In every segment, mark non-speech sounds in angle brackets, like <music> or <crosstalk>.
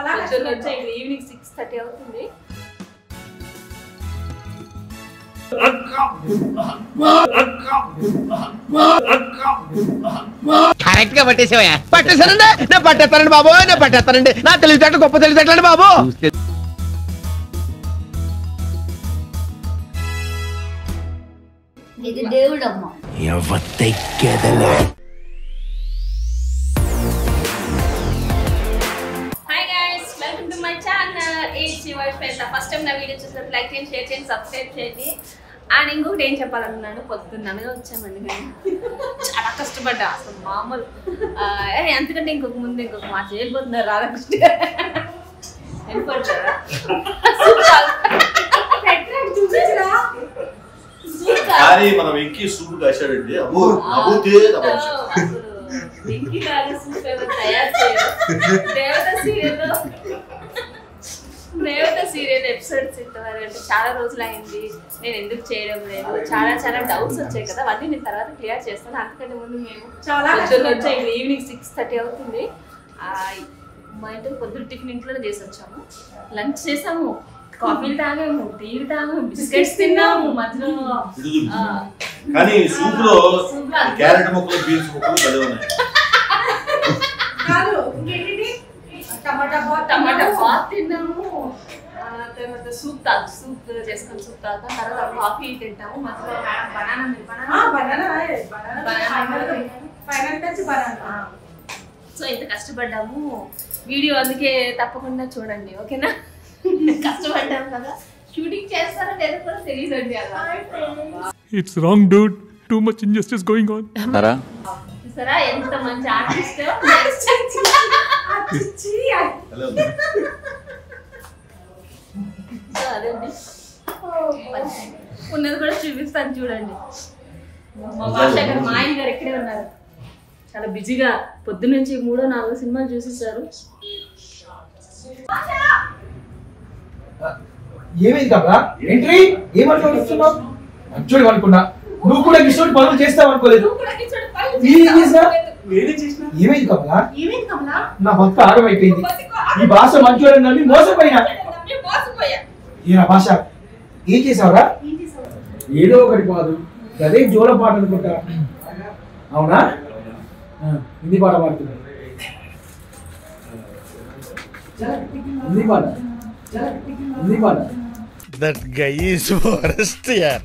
చాలా పొద్దున్న వచ్చే ఈవినింగ్ సిక్స్ థర్టీ అవుతుంది. కరెక్ట్గా పట్టేసావయ్యా. పట్టేశానండి. నేను పట్టేస్తానండి బాబు. నేను పట్టేస్తానండి. నా తెలివితేటలు గొప్ప తెలివితేటలండి బాబు. ఇది దేవుడమ్మ. హాయ్ షేర్ చేయండి సబ్స్క్రైబ్ చేయండి. అండ్ ఇంకొకటి ఏం చెప్పాలనుకున్నాను పొద్దున్ననగా వచ్చామండి చాలా కష్టపడ్డా అసలు మామూలు. ఎందుకంటే ఇంకొక ముందు ఇంకొక మాట చేయబోతున్నారు రాధాకృష్ణ. వెళ్ళిపోతారా చూపించరా కానీ మనం వెంకీ సూపు కాశాడండి. అబ్బో అబ్బోతే వెంకీ గారు సూప్ ఎవరు తయారు చేయరు. దేవత సీరియల్ సీరియల్ ఎపిసోడ్స్ ఇంతవరకు అంటే చాలా రోజులు అయింది నేను ఎందుకు చేయడం లేదు? చాలా చాలా డౌట్స్ వచ్చాయి కదా అవన్నీ నేను తర్వాత క్లియర్ చేస్తాను. అంతకంటే ముందు మేము చాలా పొద్దున్న వచ్చే ఈవినింగ్ సిక్స్ థర్టీ అవుతుంది. ఆ, మా ఇంట్లో పొద్దున్న టిఫిన్ ఇంట్లోనే చేసి వచ్చాము. లంచ్ చేసాము. కాఫీలు తాగాము టీలు తాగాము బిస్కెట్స్ తిన్నాము. మధ్యలో. కానీ సూప్లో క్యారెట్ ముక్కలు బీన్స్ ముక్కలు భలే ఉన్నాయి. కాదు ఇంకేంటి? టమాటా బాత్ టమాటా బాత్ తిన్నాము. తర్వాత సూప్ తా సూప్ చేసుకొని సూప్ తాగుతాం. తర్వాత కాఫీ తింటాము. మధ్యలో బనానా బనానా సో ఇంత కష్టపడ్డాము. వీడియో అందుకే తప్పకుండా చూడండి ఓకేనా? కష్టపడ్డాము కదా. షూటింగ్ చేస్తారో లేదో కూడా తెలియదండి అలా. It's wrong, dude. Too much injustice going on. చూసారా? ఎంత మంచి ఆర్టిస్ట్ <laughs> అచ్చి అదండి ఉన్నది కూడా చూపిస్తాను చూడండి. మా భాష గారు మా ఆయన గారు ఇక్కడే ఉన్నారు. చాలా బిజీగా పొద్దు నుంచి మూడో నాలుగో సినిమాలు చూసేసారు. ఏమైంది ఎంట్రీ అనుకున్నా. నువ్వు కూడా కిషోర్ పనులు చేస్తావు అనుకోలేదు. నేనేం చేసినా? ఏమైంది కమలా? నా భక్త ఆగమైపోయింది. ఈ భాష మంచోడని నమ్మి మోసపోయినా? ఈ నా భాష ఏం చేసావురా ఏదో ఒకటి కాదు. అదే జోల పాట అనుకుంటా. అవునా? హిందీ పాట పాడుతున్నా. హిందీ పాట. హిందీ పాట. దట్ గై ఈస్ వరస్ట్ యార్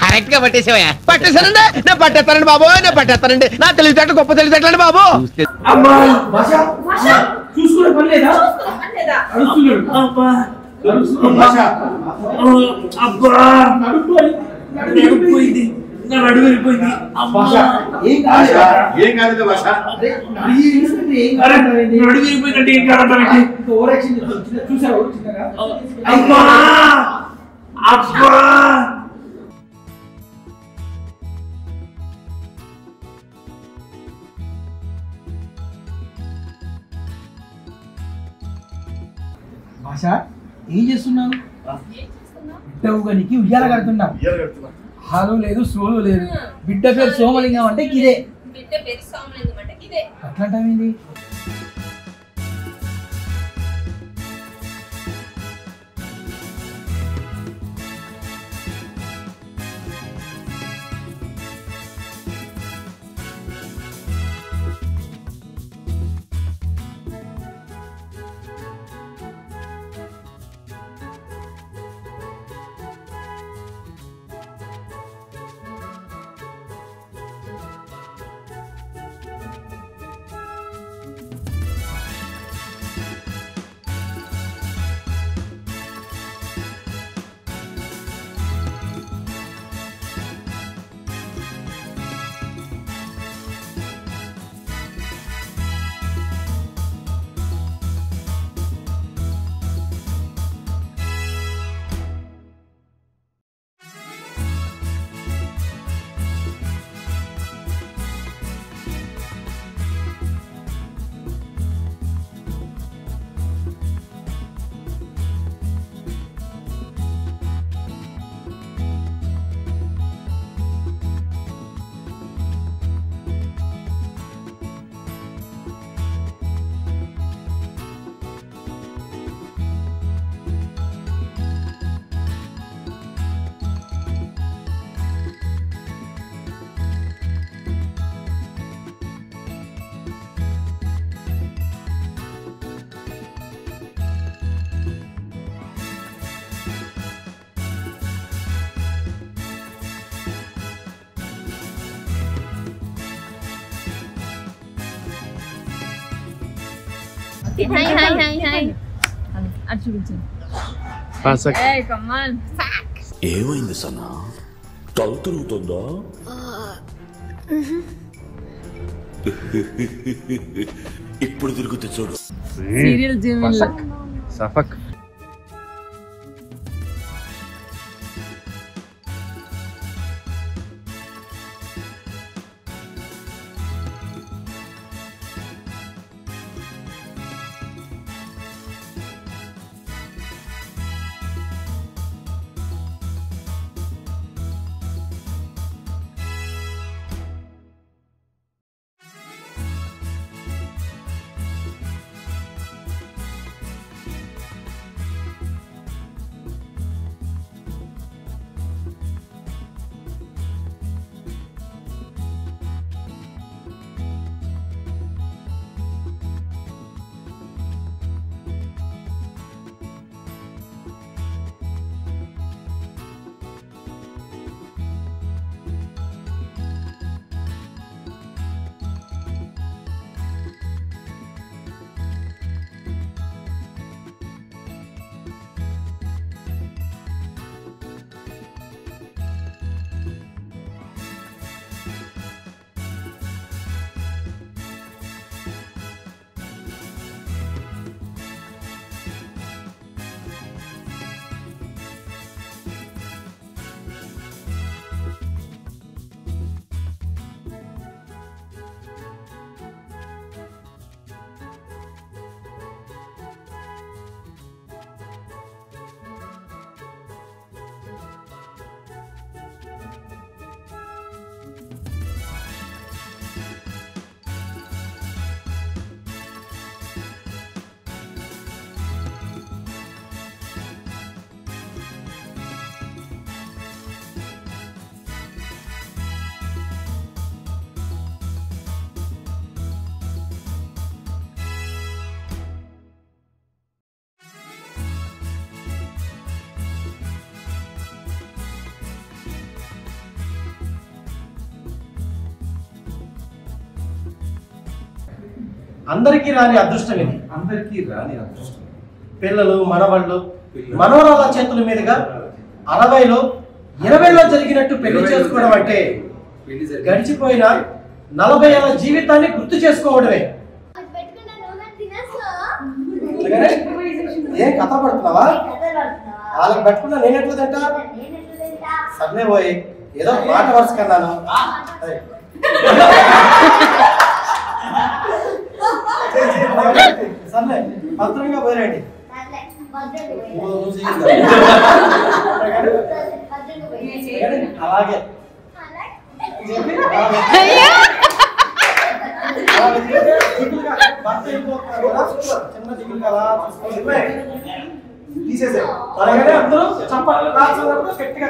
కరెక్ట్గా పట్టేసావయ్యా. పట్టేశానండి. నేను పట్టేస్తానండి బాబు నేను పట్టేస్తానండి. నా తెలివితేటలు గొప్ప తెలివితేటలండి బాబు. చూసుకునే పని లేదా? అని. నడిపోయింది నా నడు వెళ్ళిపోయింది. భాష ఏం భాష కాదు ఏం కాలేదు భాష అరే నడి చూస్తుంటే ఏం చూసావు? అబ్బా! అబ్బా! భాష ఏం చేస్తున్నావు? బిడ్డ ఊగనికి ఉయ్యాల కడుతున్నావు. హాలు లేదు సోలు లేదు. బిడ్డ పేరు సోమలింగం అంటే ఇదే బిడ్డ పేరు సోమలింగం అంటే ఇదే అట్లాంటివి హాయ్ హాయ్ హాయ్ హాయ్ అది చూపించండి ఏయ్ కమాన్ ఏమైంది సన్నా తల తిరుగుతుందా? <laughs> ఇప్పుడు తిరుగుతుంది చూడు. సీరియల్ సఫక్. అందరికీ రాని అదృష్టం ఇది. అందరికీ రాని అదృష్టం. పిల్లలు మనవాళ్ళు మనవరాల చేతుల మీదుగా అరవైలో ఇరవైలో జరిగినట్టు పెళ్ళి చేసుకోవడం అంటే గడిచిపోయిన నలభై ఏళ్ళ జీవితాన్ని గుర్తు చేసుకోవడమే. ఏం కథ పడుతున్నావా? వాళ్ళకి పెట్టుకున్నా నేను ఎట్లా తింటా సర్లే పోయి ఏదో మాట వరుస కన్నాను. సర్లే భద్రంగా. అలాగే. అలాగే. అలాగే. కదా, చిన్న దిగులుగా అలా చూసుకొని తీసేసే అలాగనే అందరూ చప్పట్లు రాసినప్పుడు గట్టిగా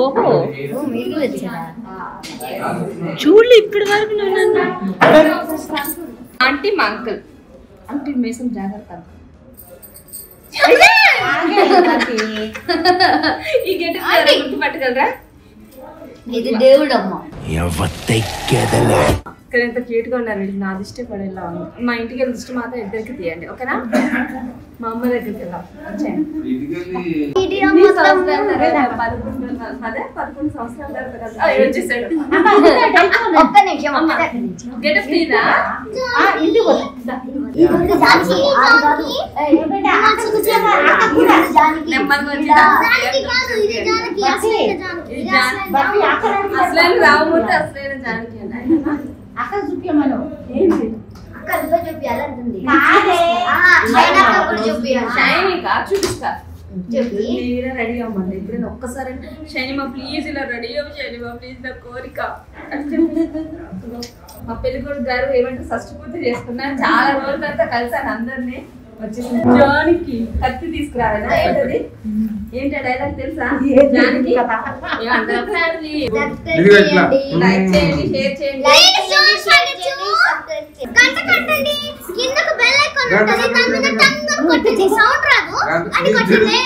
ఓహో. చూడలే ఇప్పటి వరకు నన్ను. ఆంటీ మా అంకుల్. ఆంటీ మేసం జాగ్రత్త. ఈ గెట్ గుర్తుపట్టగలరా? ఇది దేవుడమ్మ. ఇక్కడ ఎంత క్యూట్గా ఉన్నారు నా దృష్టి పడేలా ఉంది. మా ఇంటికి వెళ్ళి దృష్టి మాత్రం ఇద్దరికి తీయండి ఓకేనా? మా అమ్మ దగ్గరికి వెళ్దాం అదే పదకొండు సంవత్సరాల తర్వాత కదా. ఆ, వచ్చేసాడు ఒక్క నిమిషం ఒక్క నిమిషం గెటప్ తీరా ఇంటికి పోతా జానకి జానకి ఏ బేటా అక్క కూర్చోమా అక్క కూడా జానకి నెమ్మదిగా వచ్చి జానకి కాదు ఇది జానకి అసలైన జానకి ఇది ఇది జాన్- అసలైన జానకి. అసలైన రావమూర్తి అసలైన జానకి అన్న అక్క చూపించమను ఏంటి అక్క నువ్వే చూపించాలంటుంది కాదే షైన్ అక్క కూడా చూపించాలి షైనీ కా చూపిస్తా చెప్పి మీరే రెడీ అవ్వమండి ఇప్పుడు ఒక్కసారి షైనిమా ప్లీజ్ ఇలా రెడీ అవ్వ షైనిమా ప్లీజ్ నా కోరిక. మా పెళ్ళి కొడుకు గారు ఏమంటే షష్టి పూర్తి చేసుకున్నారు. చాలా రోజుల తర్వాత కలిసాను అందరినీ. వచ్చేసి జానికి కత్తి తీసుకురావాలి? ఏంటది? ఏంటి డైలాగ్ తెలుసా? జానికి. లైక్ చేయండి షేర్ చేయండి కొట్టండి సౌండ్ రాదు. అది కొట్టండి